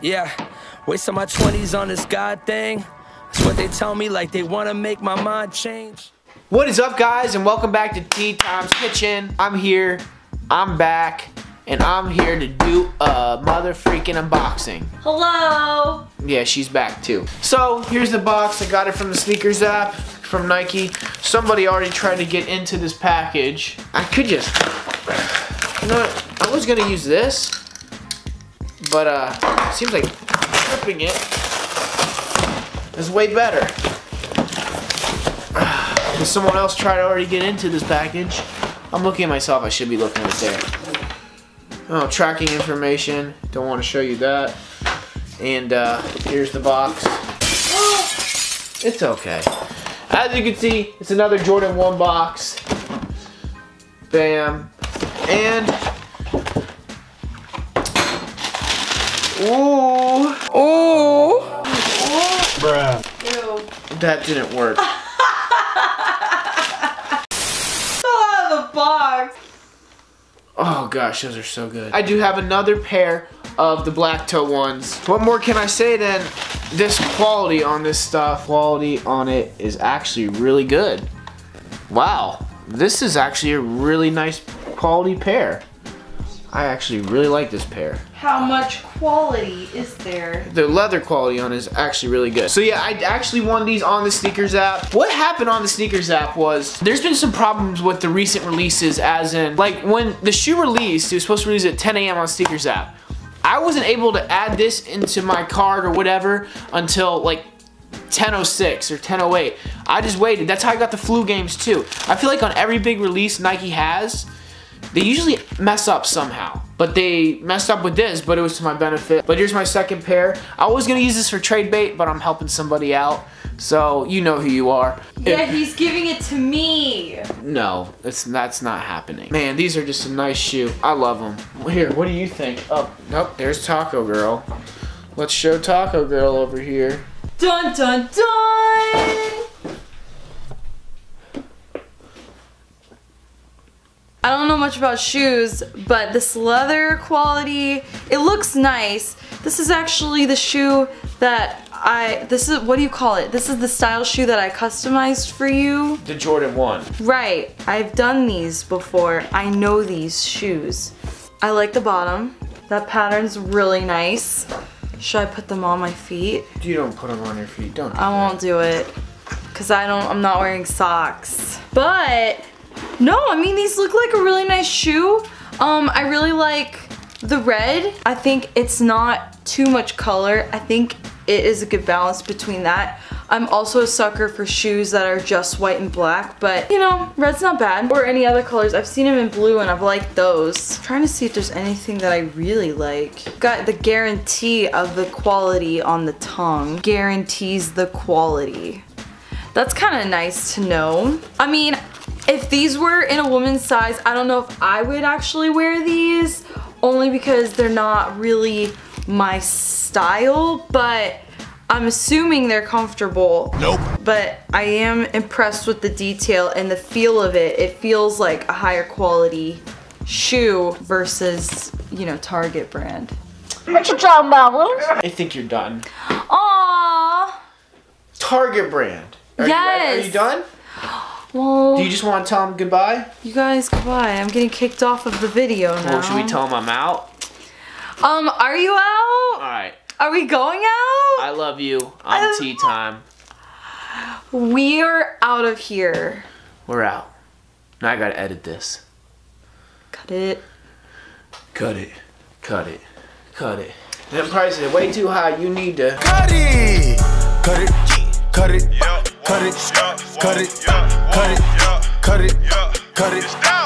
Yeah, wasting my 20s on this God thing. That's what they tell me, like they wanna make my mind change. What is up, guys, and welcome back to T-TiME's KiTCHEN. I'm here, I'm back, and I'm here to do a mother freaking unboxing. Hello. Yeah, she's back too. So, here's the box. I got it from the SNKRS app from Nike. Somebody already tried to get into this package. I could just, you know what? I was gonna use this, but uh, seems like flipping it is way better. Because someone else tried to already get into this package. I'm looking at myself, I should be looking at there. Oh, tracking information, don't want to show you that. And uh, here's the box. It's okay. As you can see, it's another Jordan 1 box. Bam. And Ooh. Ooh. That didn't work. Oh, the box. Oh gosh, those are so good. I do have another pair of the black toe ones. What more can I say than this quality on this stuff? Quality on it is actually really good. Wow, this is actually a really nice quality pair. I actually really like this pair. How much quality is there? The leather quality on it is actually really good. So yeah, I actually won these on the SNKRS app. What happened on the SNKRS app was there's been some problems with the recent releases as in like when the shoe released, it was supposed to release at 10 a.m. on SNKRS app. I wasn't able to add this into my card or whatever until like 10.06 or 10.08. I just waited. That's how I got the flu games too. I feel like on every big release Nike has, they usually mess up somehow. But they messed up with this, but it was to my benefit. But here's my second pair. I was gonna use this for trade bait, but I'm helping somebody out. So you know who you are. Yeah, he's giving it to me. No, it's that's not happening. Man, these are just a nice shoe. I love them. Here, what do you think? Oh, nope, there's Taco Girl. Let's show Taco Girl over here. Dun dun dun. I don't know much about shoes, but this leather quality, it looks nice. This is actually the shoe that I, this is, what do you call it? This is the style shoe that I customized for you. The Jordan 1. Right, I've done these before. I know these shoes. I like the bottom. That pattern's really nice. Should I put them on my feet? You don't put them on your feet, don't do I won't do it. Cause I don't, I'm not wearing socks. But, no, I mean these look like a really nice shoe. Um, I really like the red. I think it's not too much color. I think it is a good balance between that. I'm also a sucker for shoes that are just white and black, but you know, red's not bad. Or any other colors. I've seen them in blue and I've liked those. I'm trying to see if there's anything that I really like. Got the guarantee of the quality on the tongue. Guarantees the quality. That's kind of nice to know. I mean, if these were in a woman's size, I don't know if I would actually wear these only because they're not really my style, but I'm assuming they're comfortable. Nope. But I am impressed with the detail and the feel of it. It feels like a higher quality shoe versus, you know, Target brand. What you talking about, Willis? I think you're done. Aww. Target brand. Are You, Yes. are you done? Well, Do you just want to tell them goodbye? you guys, goodbye. I'm getting kicked off of the video now. Or should we tell them I'm out? Um, are you out? Alright. Are we going out? I love you. I'm I- tea time. We're out of here. We're out. Now I gotta edit this. Cut it. Cut it. Cut it. Cut it. That price is way too high. You need to. Cut it. Cut it. Cut it. Cut it. Cut it. Cut it. Cut it, yeah. cut it. It's down.